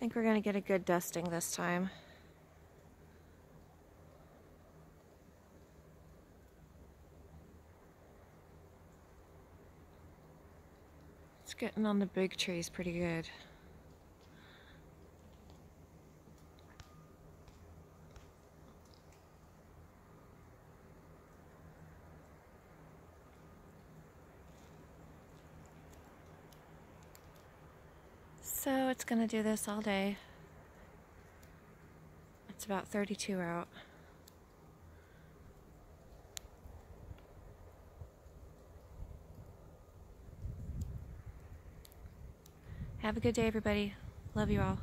think we're going to get a good dusting this time. It's getting on the big trees pretty good. So it's gonna do this all day. It's about 32 out. Have a good day, everybody. Love you all.